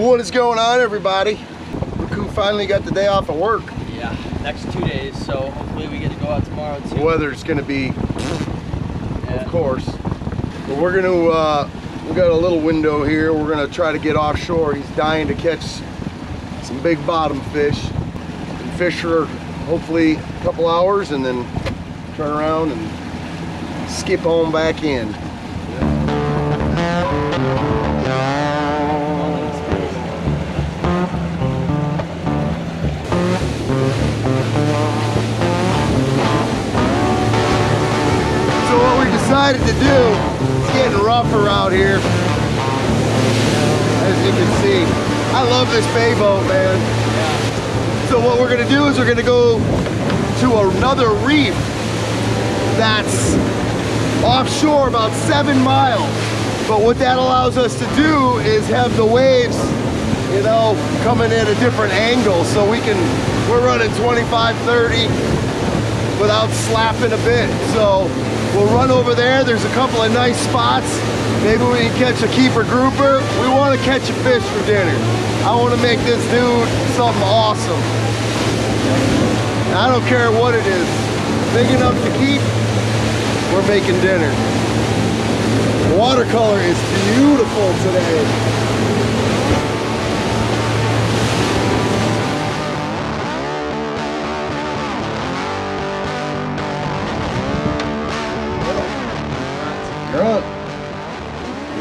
What is going on, everybody? Who finally got the day off of work. Yeah, next two days, so hopefully we get to go out tomorrow too. The weather's gonna be, Yeah. of course. But we're gonna, uh, we got a little window here. We're gonna try to get offshore. He's dying to catch some big bottom fish. And fish for hopefully a couple hours and then turn around and skip on back in. Decided to do, it's getting rougher out here. As you can see. I love this bay boat, man. So what we're gonna do is we're gonna go to another reef that's offshore about seven miles. But what that allows us to do is have the waves, you know, coming at a different angle. So we can, we're running 25, 30, without slapping a bit. So we'll run over there. There's a couple of nice spots. Maybe we can catch a keeper grouper. We want to catch a fish for dinner. I want to make this dude something awesome. I don't care what it is. Big enough to keep, we're making dinner. Watercolor is beautiful today.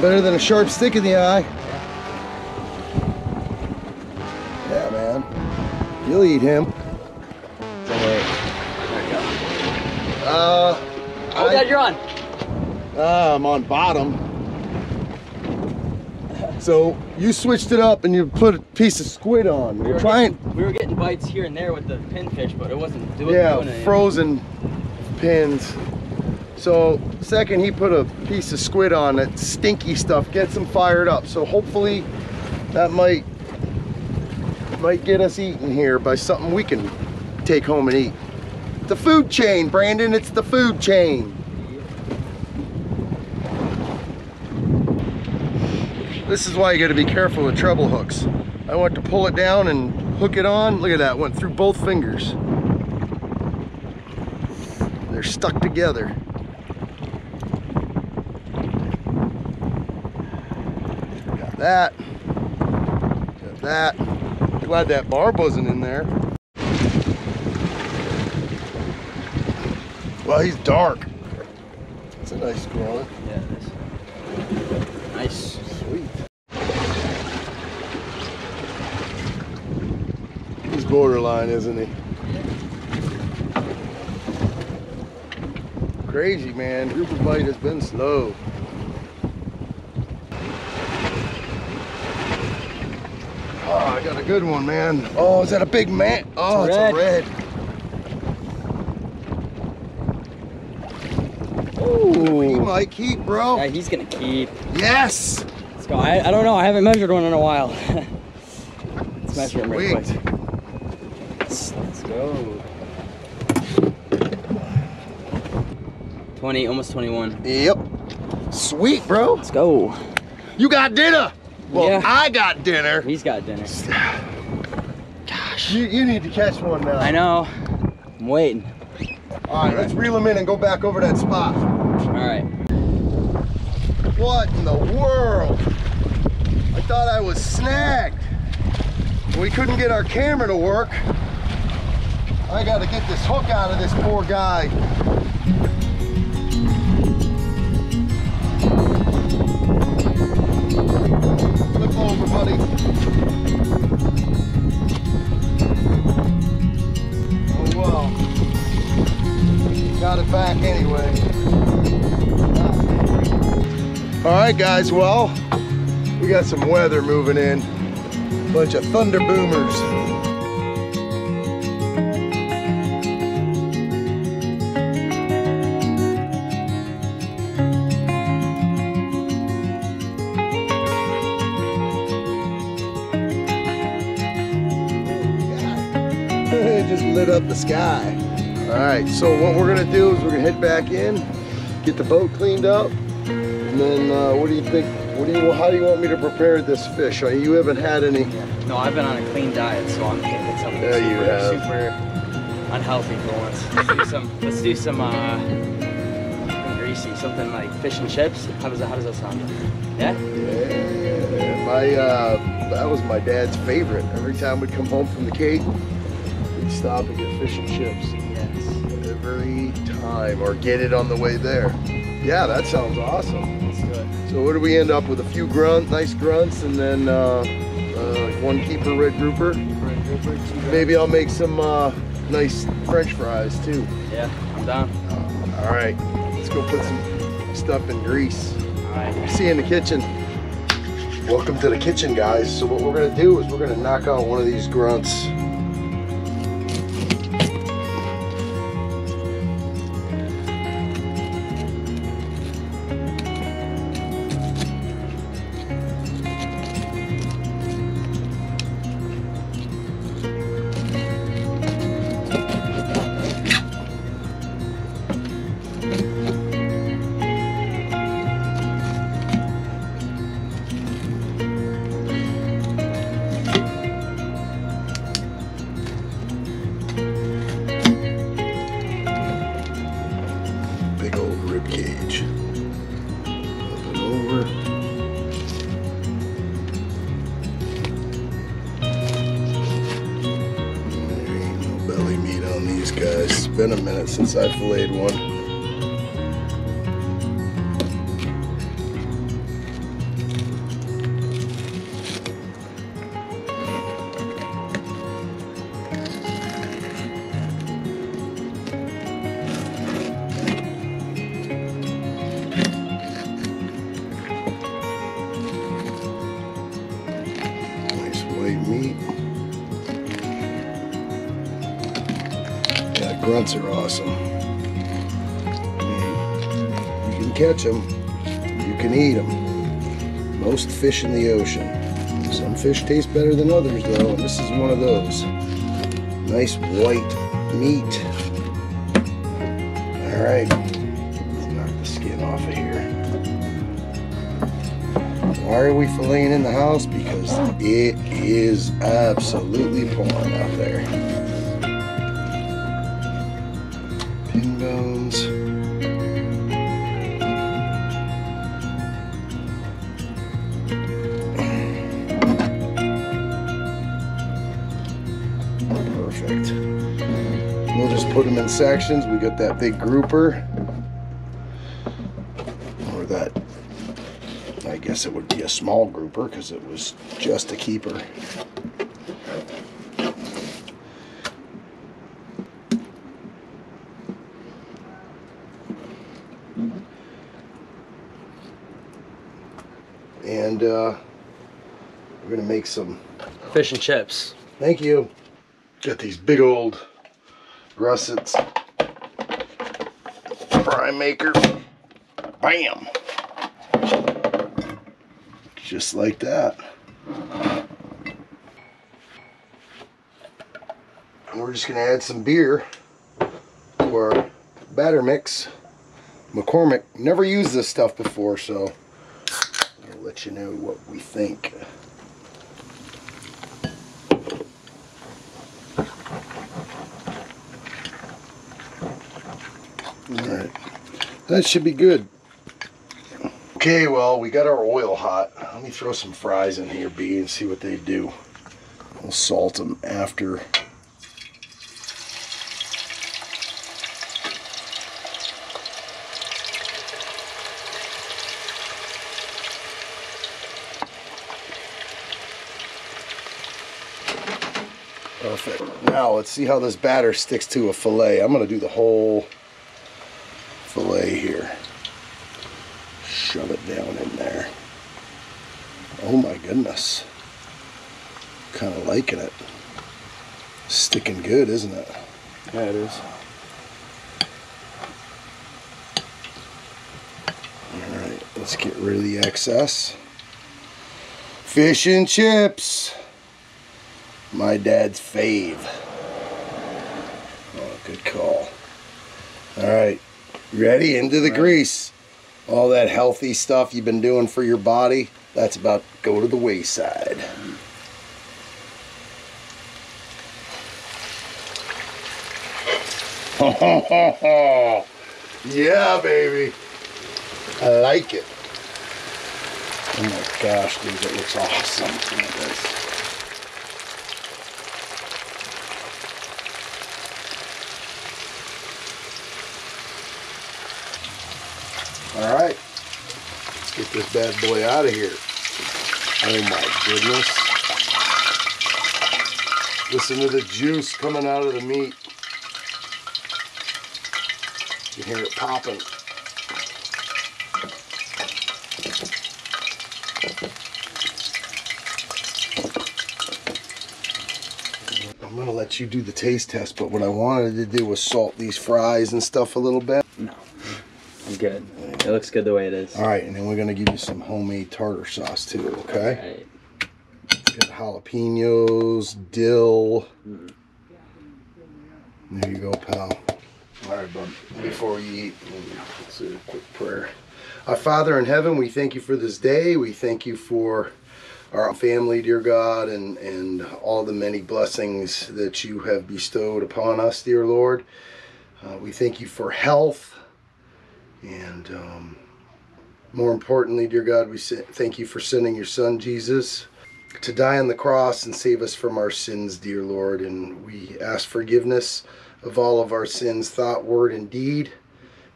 Better than a sharp stick in the eye. Yeah, man. You'll eat him. Uh, Oh, I- Dad, you're on. uh, I'm on bottom. So you switched it up and you put a piece of squid on. We We're trying, Getting, we were getting bites here and there with the pinfish, but it wasn't doing, yeah, frozen pins. So second he put a piece of squid on that stinky stuff, gets them fired up. So hopefully that might might get us eating here by something we can take home and eat. The food chain, Brandon, it's the food chain. This is why you gotta be careful with treble hooks. I went to pull it down and hook it on. Look at that, went through both fingers. They're stuck together. That. Got that. Glad that barb wasn't in there. Well, he's dark. It's a nice growing. Yeah, it is. Nice. Sweet. He's borderline, isn't he? Crazy, man. Grouper bite has been slow. Oh, I got a good one, man. Oh, is that a big man? Oh, it's, It's a red. Ooh, he might keep, bro. Yeah, he's gonna keep. Yes. Let's go. I, I don't know. I haven't measured one in a while. Let's measure him real quick. Let's, let's go. 20, almost 21. Yep. Sweet, bro. Let's go. You got dinner. Well, Yeah. I got dinner. He's got dinner. Gosh. You, you need to catch one now. I know. I'm waiting. All right, let's reel him in and go back over that spot. All right. What in the world? I thought I was snagged. We couldn't get our camera to work. I got to get this hook out of this poor guy. Oh well. Got it back anyway. All right, guys. Well, we got some weather moving in. Bunch of thunder boomers. Just lit up the sky. All right, so what we're gonna do is we're gonna head back in, get the boat cleaned up, and then, uh, what do you think? What do you? How do you want me to prepare this fish? Uh, You haven't had any. No, I've been on a clean diet, so I'm thinking something Yeah, you super, have. super unhealthy for once. Let's do some. Let's do some uh, greasy, something like fish and chips. How does that? How does that sound? Yeah. Yeah, my uh, that was my dad's favorite. Every time we'd come home from the Cape, we'd stop and get fish and chips. Yes. Every time, or get it on the way there. Yeah, that sounds awesome. Let's do it. So what do we end up with? A few grunt, nice grunts, and then uh, uh, one keeper red grouper. Maybe I'll make some uh, nice French fries too. Yeah, I'm down. All right, let's go put some stuff in grease. All right. See you in the kitchen. Welcome to the kitchen, guys. So what we're gonna do is we're gonna knock out one of these grunts. It's been a minute since I filleted one. Grunts are awesome. You can catch them, you can eat them. Most fish in the ocean. Some fish taste better than others, though, and this is one of those. Nice white meat. All right, let's knock the skin off of here. Why are we filleting in the house? Because it is absolutely pouring out there. Pin bones. Perfect. We'll just put them in sections. We got that big grouper. Or that I guess it would be a small grouper because it was just a keeper. And uh, we're gonna make some. Fish and chips. Thank you. Got these big old russets. Fry maker. Bam just like that. And we're just gonna add some beer to our batter mix. McCormick never used this stuff before, so let you know what we think. Alright, that should be good. Okay, well, we got our oil hot. Let me throw some fries in here, B, and see what they do. We'll salt them after. Perfect. Now, let's see how this batter sticks to a fillet. I'm going to do the whole fillet here shove it down in there. Oh my goodness. Kind of liking it. Sticking good, isn't it? Yeah, it is. Alright, let's get rid of the excess. Fish and chips. My dad's fave. Oh, good call. Alright, ready? Into the grease. all that healthy stuff you've been doing for your body, that's about to go to the wayside. yeah, baby. I like it. Oh my gosh, dude, that looks awesome. Look at this. All right, let's get this bad boy out of here. Oh my goodness. Listen to the juice coming out of the meat. You hear it popping. I'm gonna let you do the taste test, but what I wanted to do was salt these fries and stuff a little bit. No, I'm good. It looks good the way it is. All right, and then we're gonna give you some homemade tartar sauce too, okay? Alright. Got jalapenos, dill. There you go, pal. All right, bud. Before you eat, let's do a quick prayer. Our Father in heaven, we thank you for this day. We thank you for our family, dear God, and, and all the many blessings that you have bestowed upon us, dear Lord. Uh, we thank you for health. And um, more importantly, dear God, we thank you for sending your son, Jesus, to die on the cross and save us from our sins, dear Lord. And we ask forgiveness of all of our sins, thought, word, and deed.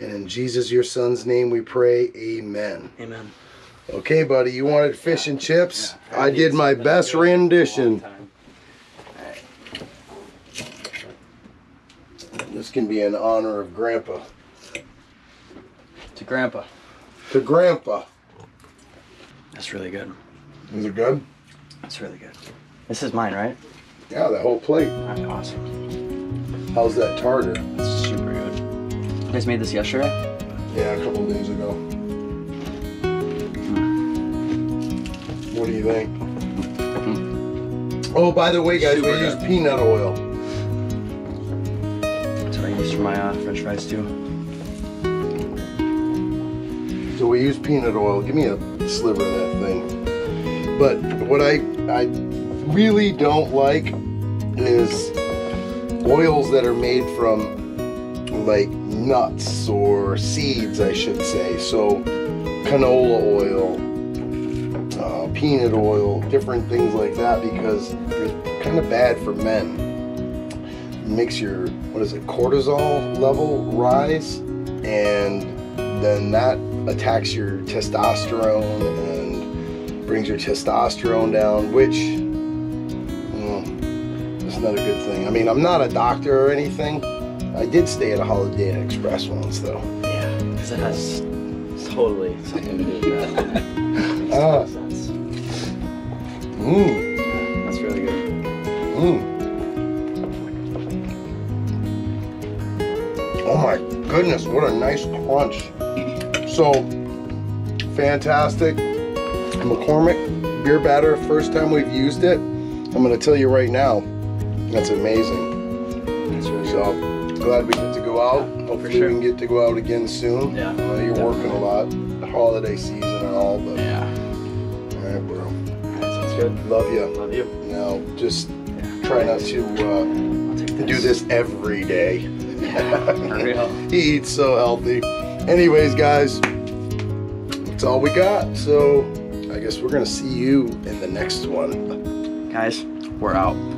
And in Jesus, your son's name, we pray, amen. Amen. Okay, buddy, you wanted fish and chips? Yeah, I did my best good for a long rendition. This can be in honor of Grandpa. To Grandpa. To Grandpa. That's really good. Is it good? That's really good. This is mine, right? Yeah, the whole plate. That's awesome. How's that tartar? That's super good. You guys made this yesterday? Yeah, a couple days ago. What do you think? Oh, by the way, guys, we Super use peanut oil. That's what I use for my uh, french fries too. So we use peanut oil. Give me a sliver of that thing. But what I I really don't like is oils that are made from like nuts or seeds, I should say. So canola oil, uh, peanut oil, different things like that because they're kind of bad for men. It makes your what is it cortisol level rise and then that attacks your testosterone and brings your testosterone down, which mm, is not a good thing. I mean, I'm not a doctor or anything. I did stay at a Holiday Inn Express once, though. Yeah, because it has totally something to do with that. Ah. Sense. Mmm, That's really good. mmm. Oh my goodness, what a nice crunch. So, fantastic. McCormick beer batter, first time we've used it. I'm going to tell you right now, that's amazing. That's really good. So glad we get to go out. Yeah, Hopefully sure. we can get to go out again soon. Yeah, I know you're working a lot, the holiday season and all, but Yeah. all right, bro. That sounds good. Love you. Love you. Now just Yeah. try not to uh, I'll do this every day. For real. he eats so healthy. Anyways, guys, that's all we got. So I guess we're gonna see you in the next one. Guys, we're out.